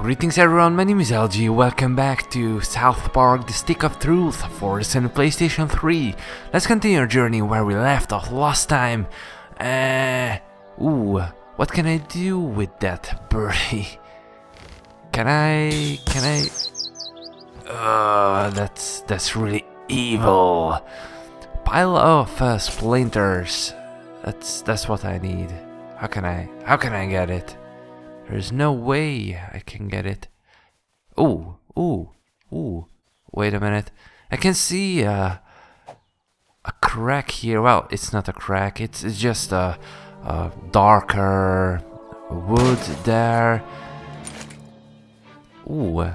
Greetings everyone, my name is Algee, welcome back to South Park The Stick of Truth for the Sony PlayStation 3. Let's continue our journey where we left off last time. Uh, ooh, what can I do with that birdie? Can I, can I... Uh, that's, that's really evil. Pile of uh, splinters. That's, that's what I need. How can I, how can I get it? There's no way I can get it. Ooh, ooh, ooh. Wait a minute. I can see uh, a crack here. Well, it's not a crack. It's, it's just a, a darker wood there. Ooh.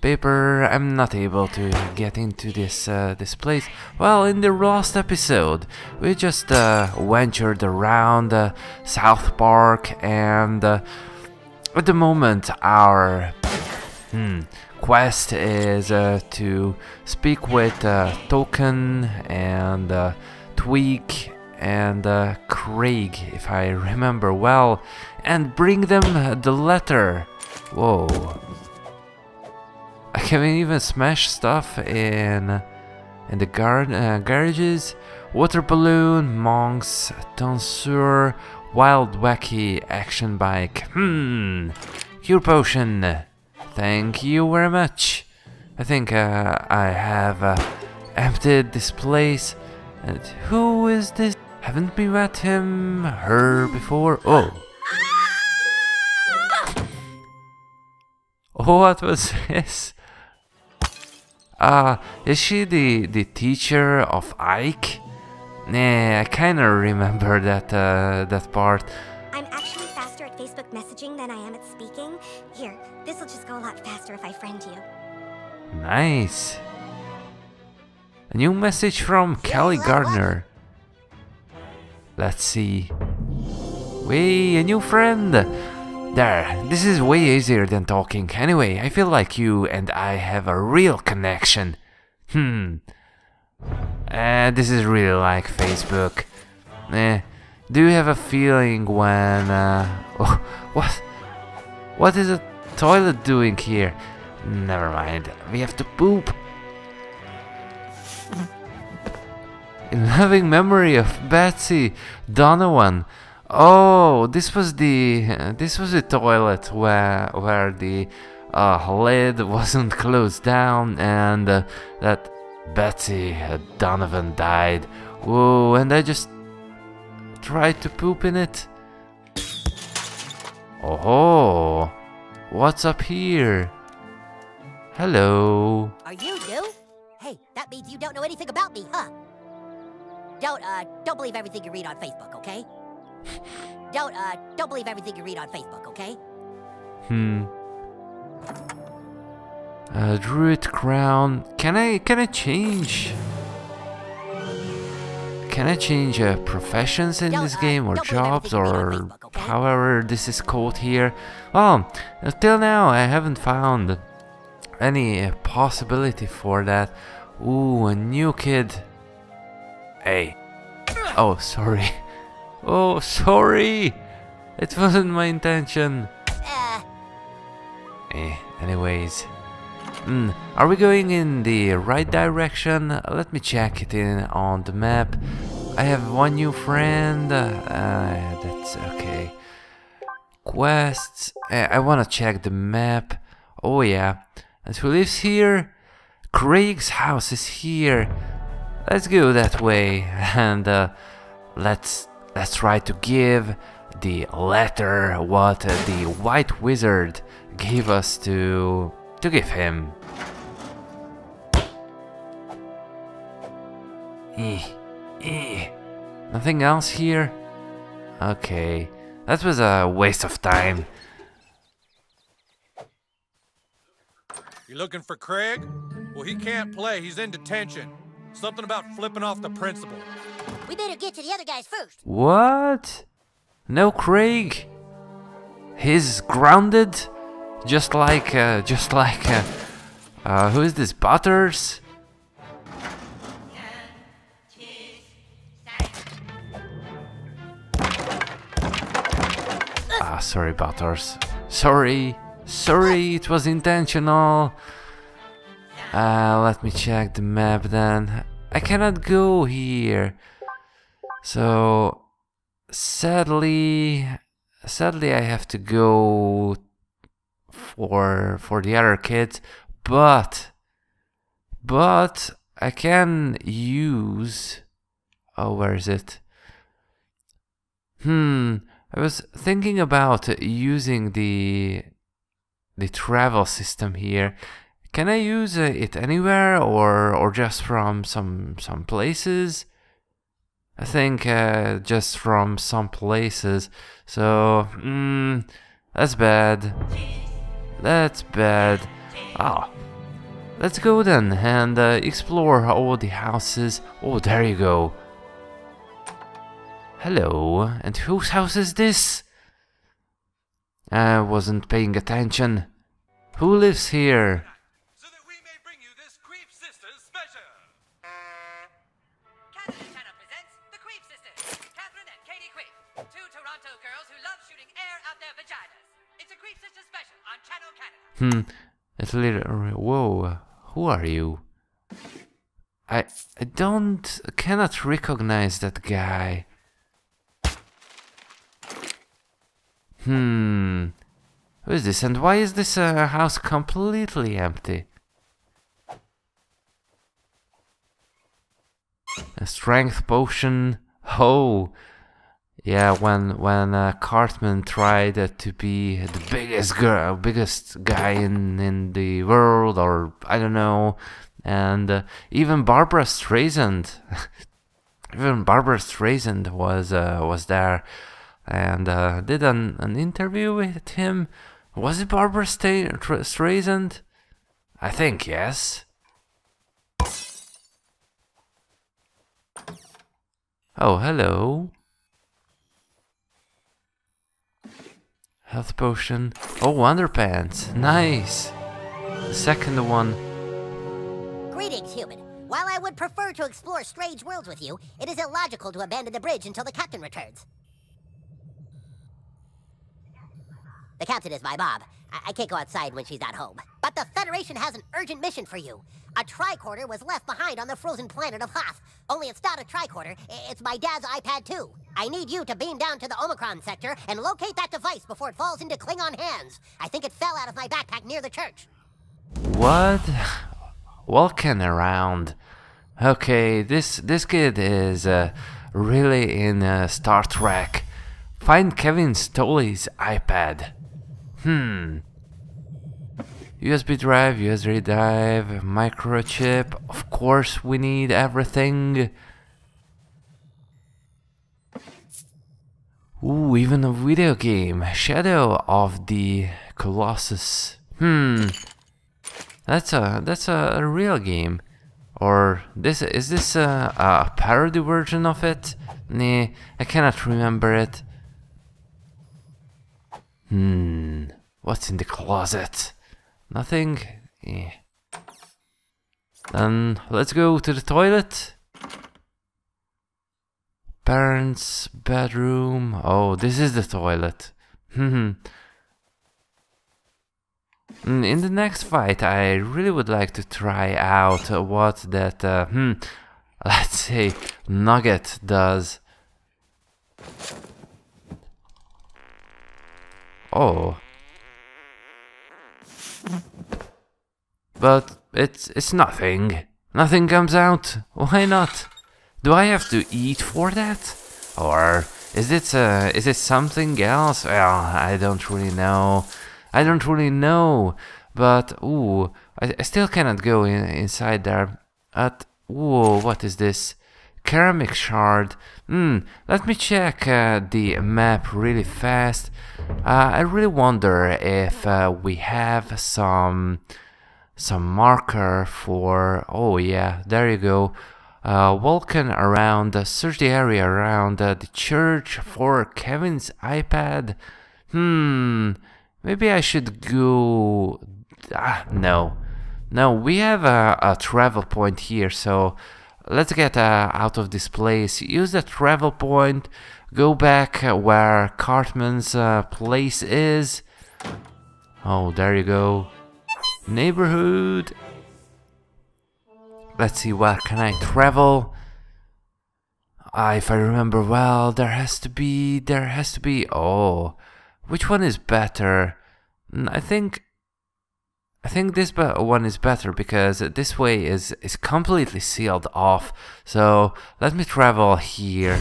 Paper, I'm not able to get into this uh, this place. Well, in the last episode, we just uh, ventured around uh, South Park, and uh, at the moment, our hmm, quest is uh, to speak with uh, Token and Tweek and Craig, if I remember well, and bring them the letter. Whoa. I can even smash stuff in in the gar uh, garages. Water balloon, monks, tonsure, wild wacky action bike. Hmm, cure potion. Thank you very much. I think uh, I have uh, emptied this place. And who is this? Haven't we met him, her before? Oh. What was this? Uh, is she the, the teacher of Ike? Nah, I kinda remember that, uh, that part. I'm actually faster at Facebook messaging than I am at speaking. Here, this'll just go a lot faster if I friend you. Nice. A new message from Kelly Gardner. Let's see. Wait, a new friend! There, this is way easier than talking. Anyway, I feel like you and I have a real connection. Hmm. Uh, this is really like Facebook. Eh, do you have a feeling when... Uh, oh, what? What is a toilet doing here? Never mind, we have to poop. In loving memory of Betsy Donovan. Oh, this was the this was the toilet where where the uh, lid wasn't closed down and uh, that Betsy Donovan died. Whoa, and I just tried to poop in it. Oh, what's up here? Hello. Are you new? Hey, that means you don't know anything about me, huh? Don't uh, don't believe everything you read on Facebook, okay? Don't, uh, don't believe everything you read on Facebook, okay? Hmm. Uh, Druid crown. Can I, can I change? Can I change uh, professions in Don't, this uh, game or jobs everything you read on or Facebook, okay? however this is called here? Well, until now I haven't found any uh, possibility for that. Ooh, a new kid. Hey. Oh, sorry. Oh, sorry! It wasn't my intention. Uh, Eh, anyways. Hmm, are we going in the right direction? Let me check it in on the map. I have one new friend. Uh, that's okay. Quests. Eh, I wanna check the map. Oh yeah. And who lives here? Craig's house is here. Let's go that way and uh, let's let's try to give the letter what the white wizard gave us to to give him. Eh, eh. Nothing else here? Okay, that was a waste of time. You looking for Craig? Well, he can't play. He's in detention. Something about flipping off the principal. We better get to the other guys first. What? No Craig? He's grounded? Just like, uh, just like, uh, uh, who is this, Butters? Ah, sorry, Butters. Sorry, Sorry, it was intentional. Uh, let me check the map then. I cannot go here. So, sadly, sadly I have to go for for the other kids, but but I can use. Oh, where is it? Hmm. I was thinking about using the the travel system here. Can I use it anywhere or or just from some some places? I think uh, just from some places. So, mm, that's bad. That's bad. Ah, let's go then and uh, explore all the houses. Oh, there you go. Hello, and whose house is this? I wasn't paying attention. Who lives here? Hmm, it's. Whoa, who are you? I I don't cannot recognize that guy. Hmm, who is this, and why is this uh, house completely empty? A strength potion. Oh, yeah. When when uh, Cartman tried uh, to be the biggest girl, biggest guy in in the world, or I don't know, and uh, even Barbra Streisand, even Barbra Streisand was uh, was there, and uh, did an an interview with him. Was it Barbra Tr- Streisand? I think yes. Oh, hello. Health potion. Oh, underpants. Nice. The second one. Greetings, human. While I would prefer to explore strange worlds with you, it is illogical to abandon the bridge until the captain returns. The captain is my mom. I, I can't go outside when she's not home. But the Federation has an urgent mission for you. A tricorder was left behind on the frozen planet of Hoth. Only it's not a tricorder, it's my dad's iPad 2. I need you to beam down to the Omicron sector and locate that device before it falls into Klingon hands. I think it fell out of my backpack near the church. What? Walking around. Okay, this this kid is uh, really in uh, Star Trek. Find Kevin Stoley's iPad. Hmm. USB drive, USB drive, microchip. Of course, we need everything. Ooh, even a video game. Shadow of the Colossus. Hmm. That's a that's a, real game, or this is this a, a parody version of it? Nah, I cannot remember it. Hmm, what's in the closet? Nothing. Eh. Then let's go to the toilet. Parents' bedroom. Oh, this is the toilet. Hmm. Mm, In the next fight, I really would like to try out what that, uh, hmm, let's say, Nugget does. Oh. But it's it's nothing. Nothing comes out. Why not? Do I have to eat for that? Or is it uh, is it something else? Well, I don't really know. I don't really know. But ooh, I, I still cannot go in, inside there. At ooh, what is this? Ceramic shard. Hmm. Let me check uh, the map really fast. Uh, I really wonder if uh, we have some some marker for. Oh yeah, there you go. Uh, walking around, uh, search the area around uh, the church for Kevin's iPad. Hmm, maybe I should go. Ah, no, no, we have a, a travel point here, so let's get uh, out of this place. Use the travel point, go back uh, where Cartman's uh, place is. Oh, there you go. Neighborhood. Let's see, where can I travel? Ah, if I remember well, there has to be, there has to be, oh, which one is better? Mm, I think, I think this one is better because this way is, is completely sealed off. So let me travel here.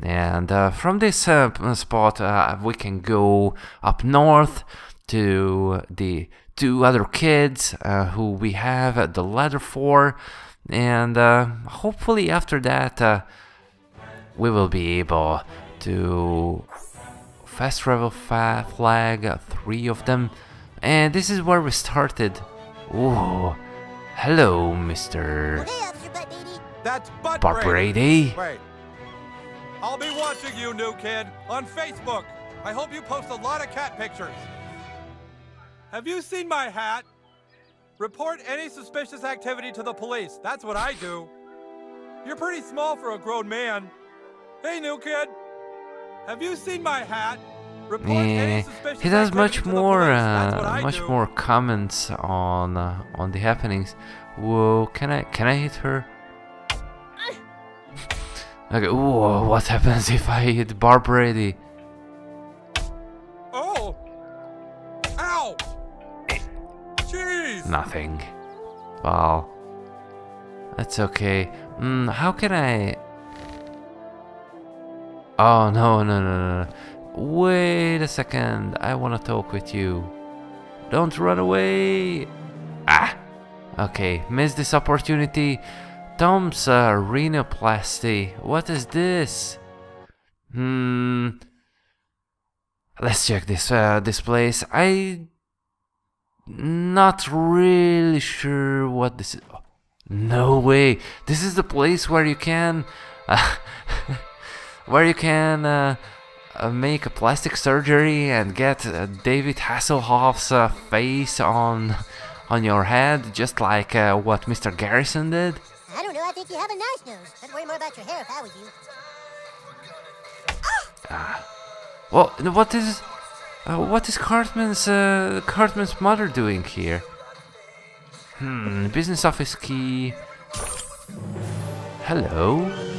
And uh, from this uh, spot uh, we can go up north to the two other kids uh, who we have the ladder for and uh, hopefully after that uh, we will be able to fast travel fa flag three of them and this is where we started Ooh, hello Mr. Hey, Officer Butt Brady. That's Butt Bob Brady. Wait. I'll be watching you, new kid, on Facebook. I hope you post a lot of cat pictures. Have you seen my hat? Report any suspicious activity to the police. That's what I do. You're pretty small for a grown man. Hey, new kid. Have you seen my hat? Yeah, he does much more, police. That's what uh, much more comments on uh, on the happenings. Whoa, can I can I hit her? Okay. Whoa, what happens if I hit Barbrady? Oh! Ow! Jeez! Nothing. Well, that's okay. Mm, how can I? Oh no no no no! Wait a second. I wanna talk with you. Don't run away. Ah. Okay, missed this opportunity. Tom's uh, rhinoplasty. What is this? Hmm. Let's check this uh, this place. I not really sure what this is. Oh, no way! This is the place where you can, uh, where you can uh, make a plastic surgery and get uh, David Hasselhoff's uh, face on on your head, just like uh, what Mr. Garrison did. I don't know. I think you have a nice nose. I'd worry more about your hair if I was you. Well, what is uh, what is Cartman's uh, Cartman's mother doing here? Hmm, business office key. Hello.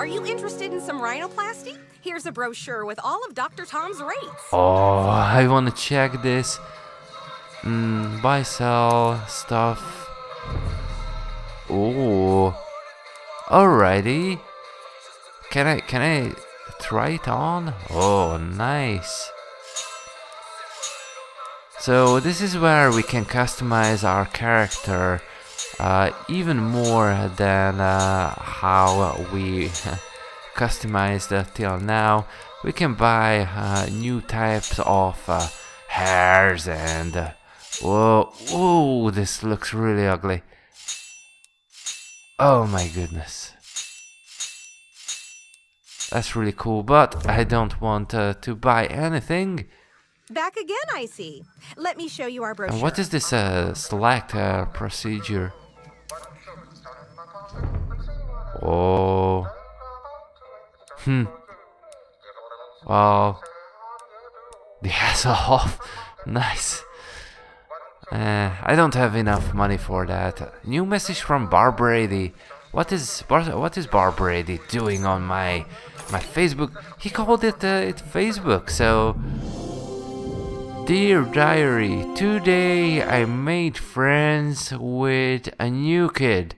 Are you interested in some rhinoplasty? Here's a brochure with all of Dr. Tom's rates. Oh, I want to check this. Mm, buy, sell stuff. Oh, alrighty. Can I can I try it on? Oh, nice. So this is where we can customize our character uh, even more than uh, how we customized till now. We can buy uh, new types of uh, hairs and whoa, whoa, this looks really ugly. Oh my goodness. That's really cool, but I don't want uh, to buy anything. Back again, I see. Let me show you our brochure. And what is this uh, select uh, procedure? Oh. Hmm. Well. The Hasselhoff. nice. Uh, I don't have enough money for that. New message from Barbrady. What is Bar- what is Barbrady doing on my my Facebook? He called it uh, it Facebook. So Dear diary, today I made friends with a new kid.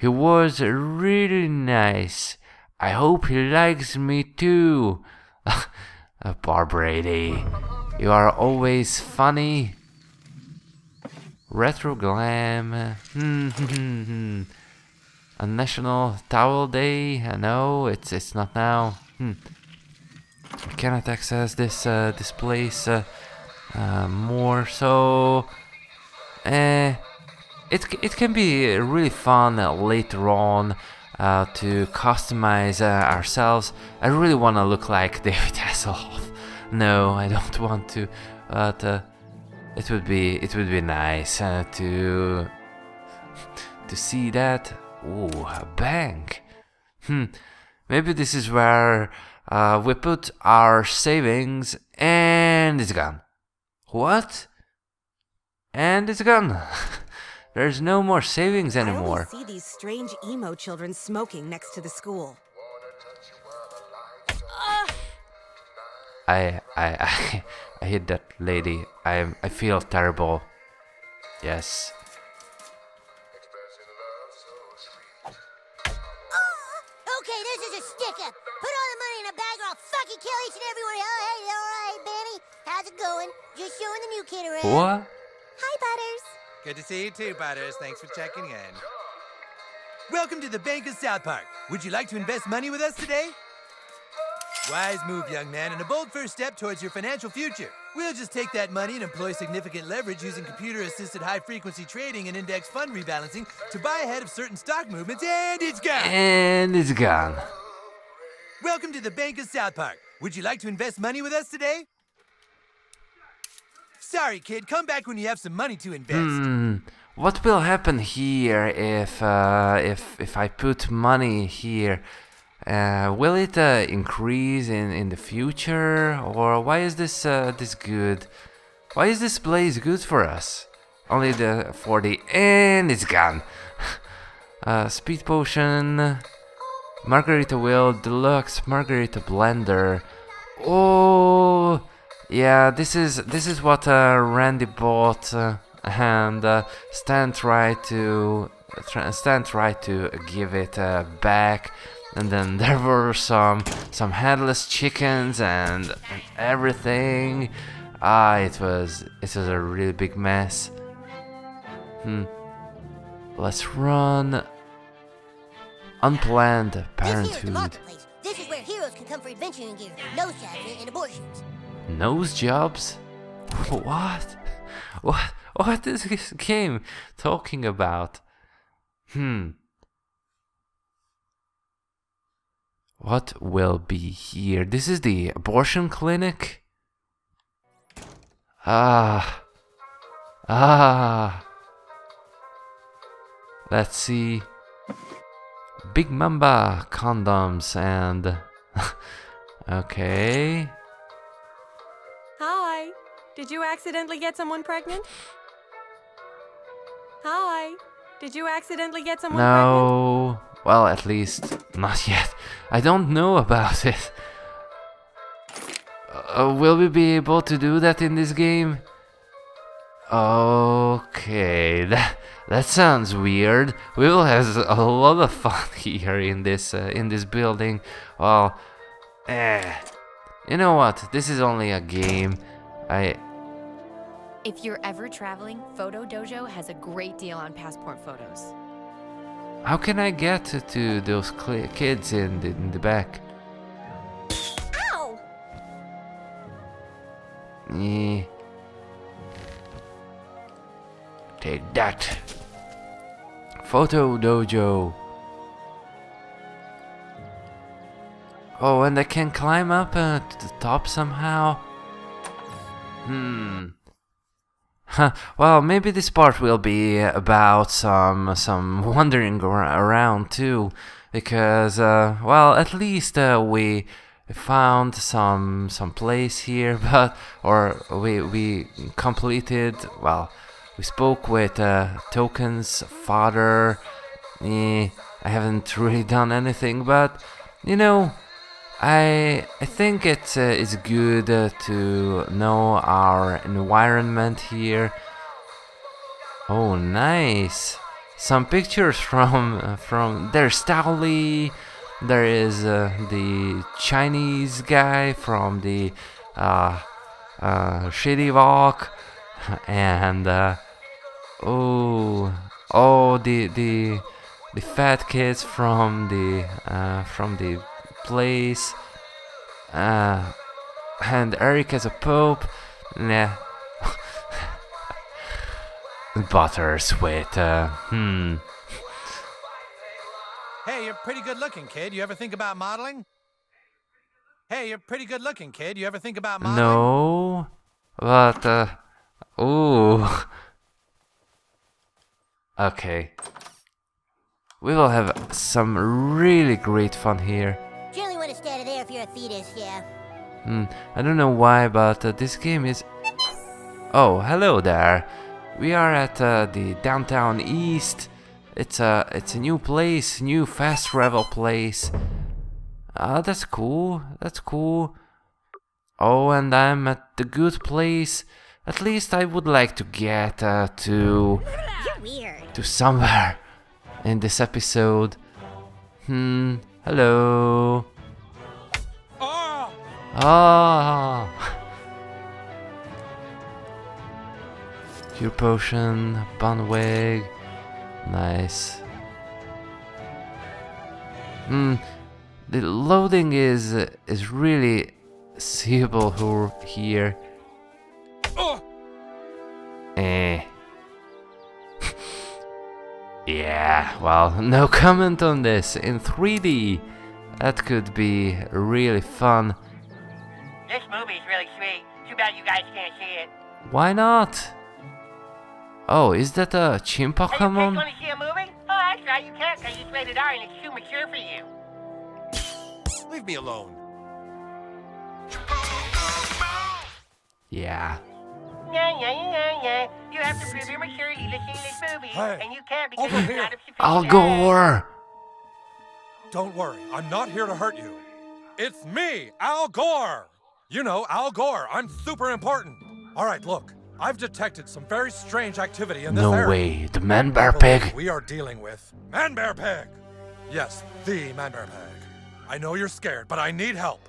He was really nice. I hope he likes me too. uh, Barbrady, you are always funny. Retro glam. A National Towel Day? I know it's it's not now. Hmm. I cannot access this uh, this place uh, uh, more. So, eh, it it can be really fun uh, later on uh, to customize uh, ourselves. I really want to look like David Hasselhoff. No, I don't want to, but uh, it would be it would be nice uh, to to see that. Ooh, a bank. Hmm. Maybe this is where uh, we put our savings and it's gone. What? And it's gone. There's no more savings I anymore. always see these strange emo children smoking next to the school. I, I, I, I hit that lady. I, I feel terrible. Yes. Ah, okay, this is a stick-up. Put all the money in a bag or I'll fucking kill each and every one. Oh, hey, all right, Benny. How's it going? Just showing the new kid around. What? Hi, Butters. Good to see you too, Butters. Thanks for checking in. Welcome to the Bank of South Park. Would you like to invest money with us today? Wise move, young man, and a bold first step towards your financial future. We'll just take that money and employ significant leverage using computer assisted high frequency trading and index fund rebalancing to buy ahead of certain stock movements, and it's gone. And it's gone. Welcome to the Bank of South Park. Would you like to invest money with us today? Sorry, kid. Come back when you have some money to invest. Hmm. What will happen here if uh, if if I put money here? Uh, will it uh, increase in in the future, or why is this uh, this good? Why is this place good for us? Only the for the and it's gone. uh, speed potion, margarita wheel, deluxe margarita blender. Oh, yeah. This is this is what uh, Randy bought, uh, and uh, Stan tried to Stan tried to give it uh, back. And then there were some some headless chickens and, and everything. Ah, it was it was a really big mess. Hmm. Let's run. Unplanned This here's the parenthood. marketplace. This is where heroes can come for adventuring gear, nose jobs, and abortions. Nose jobs? What? What? What is this game talking about? Hmm. What will be here? This is the abortion clinic? Ah. Ah. Let's see. Big Mamba condoms and. okay. Did you accidentally get someone pregnant? Hi. Did you accidentally get someone pregnant? No. Well, at least not yet. I don't know about it. Uh, will we be able to do that in this game? Okay, that that sounds weird. We will have a lot of fun here in this uh, in this building. Well, eh. You know what? This is only a game. I If you're ever traveling, Photo Dojo has a great deal on passport photos. how can I get to, to those cli kids in the, in the back? Ow! Eh. Take that. Photo dojo. Oh, and I can climb up uh, to the top somehow. Hmm. Well, maybe this part will be about some some wandering around too, because uh, well, at least uh, we found some some place here, but or we we completed. Well, we spoke with uh, Token's father. Eh, I haven't really done anything, but you know, I I think it's uh, it's good uh, to know our environment here. Oh, nice! Some pictures from from there's Stoley. There is uh, the Chinese guy from the uh, uh, Shitty Wok, and oh oh the the the fat kids from the from the place uh, and Eric as a pope nah butters with uh, hmm Hey, you're pretty good looking, kid. You ever think about modeling? Hey, you're pretty good looking, kid. You ever think about modeling? no but uh ooh okay we will have some really great fun here Generally want to stay out of there if you're a fetus, yeah. Hmm, I don't know why, but uh, this game is. Oh, hello there. We are at uh, the downtown east. It's a it's a new place, new fast travel place. Ah, that's cool. That's cool. Oh, and I'm at the good place. At least I would like to get uh, to to somewhere in this episode. Hmm. Hello. Ah! Cure potion, Bunwig. Nice. Hmm. The loading is is really seeable who- here. Oh! Eh. yeah, well, no comment on this. In 3D, that could be really fun. This movie's really sweet. Too bad you guys can't see it. Why not? Oh, is that a chimp Hey, you kids Pokemon? want to see a movie? Oh, that's right, you can't because it's rated R and it's too mature for you. Leave me alone. Yeah. Yeah, yeah, yeah, yeah. You have to prove your maturity to see this movie, Hey, and you can't because over it's here. not of sufficient Al. Gore! Don't worry, I'm not here to hurt you. It's me, Al Gore! You know, Al Gore, I'm super important. All right, look, I've detected some very strange activity in this No area. way, the man bear pig. We are dealing with Man Bear Pig. Yes, the Man Bear Pig. I know you're scared, but I need help.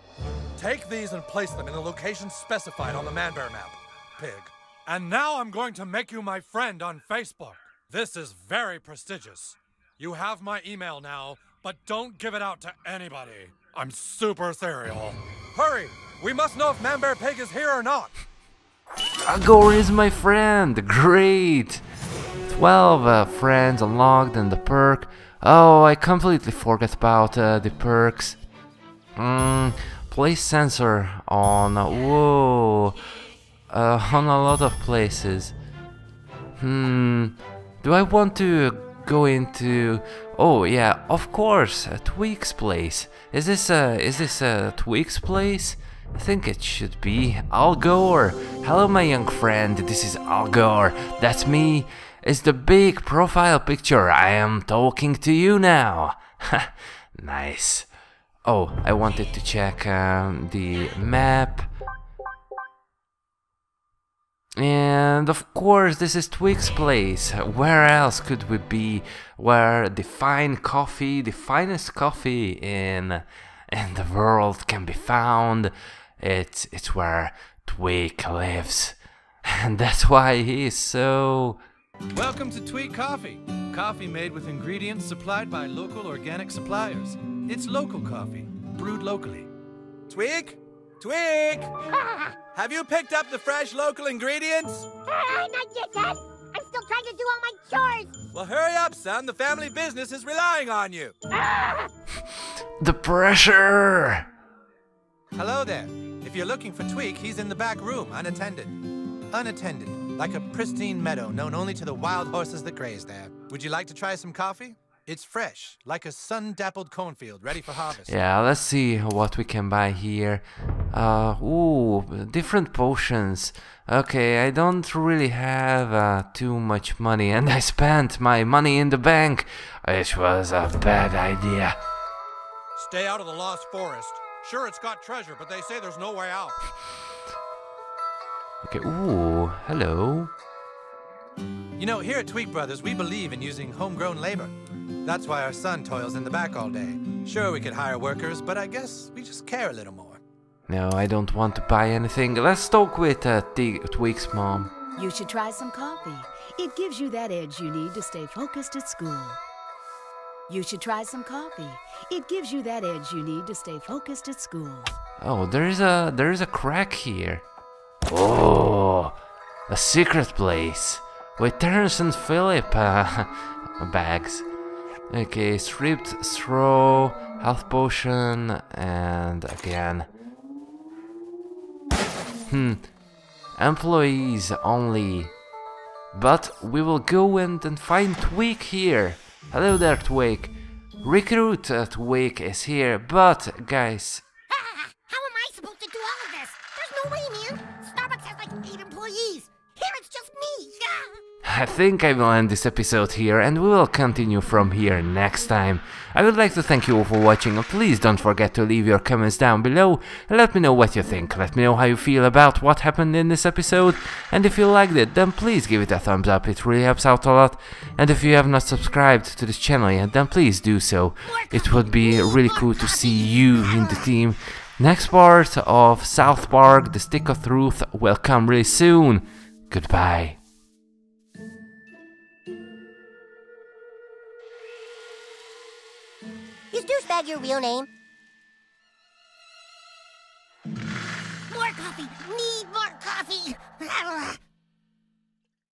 Take these and place them in the location specified on the Man Bear map, Pig. And now I'm going to make you my friend on Facebook. This is very prestigious. You have my email now, but don't give it out to anybody. I'm super serial. Hurry! We must know if Man Bear Pig is here or not. Al Gore is my friend. Great. 12 uh, friends unlocked and the perk. Oh, I completely forgot about uh, the perks. Mm, place sensor on. Whoa. Uh, on a lot of places. Hmm. Do I want to go into? Oh yeah, of course, Tweek's place. Is this uh, is this uh, Tweek's place? I think it should be Al Gore. Hello, my young friend. This is Al Gore. That's me. It's the big profile picture. I am talking to you now. nice. Oh, I wanted to check um, the map. And of course, this is Twig's place. Where else could we be? Where the fine coffee, the finest coffee in in the world can be found. It's it's where Twig lives, and that's why he's so. Welcome to Tweek Coffee. Coffee made with ingredients supplied by local organic suppliers. It's local coffee, brewed locally. Tweek? Tweek! Have you picked up the fresh local ingredients? Not yet, Dad. I'm still trying to do all my chores. Well, hurry up, son. The family business is relying on you. The pressure! Hello there. If you're looking for Tweek, he's in the back room, unattended. Unattended, like a pristine meadow known only to the wild horses that graze there. Would you like to try some coffee? It's fresh, like a sun-dappled cornfield, ready for harvest. Yeah, let's see what we can buy here. Uh, ooh, different potions. Okay, I don't really have uh, too much money, and I spent my money in the bank, which was a bad idea. Stay out of the Lost Forest. Sure, it's got treasure, but they say there's no way out. Okay, ooh, hello. You know, here at Tweek Brothers, we believe in using homegrown labor. That's why our son toils in the back all day. Sure, we could hire workers, but I guess we just care a little more. No, I don't want to buy anything. Let's talk with uh, T- Tweek's mom. You should try some coffee. It gives you that edge you need to stay focused at school. You should try some coffee. It gives you that edge you need to stay focused at school. Oh, there is a there is a crack here. Oh, a secret place with Terrance and Phillip uh, bags. Okay, stripped straw, health potion, and again. Hmm. Employees only. But we will go and, and find Tweek here. Hello there, Tweek. Recruit uh, is here, but guys, How am I supposed to do all of this? There's no way, man. I think I will end this episode here and we will continue from here next time. I would like to thank you all for watching and please don't forget to leave your comments down below let me know what you think. Let me know how you feel about what happened in this episode and if you liked it then please give it a thumbs up, it really helps out a lot. And if you have not subscribed to this channel yet then please do so. It would be really cool to see you in the team. Next part of South Park, The Stick of Truth will come really soon. Goodbye. Is douchebag your real name? More coffee! Need more coffee!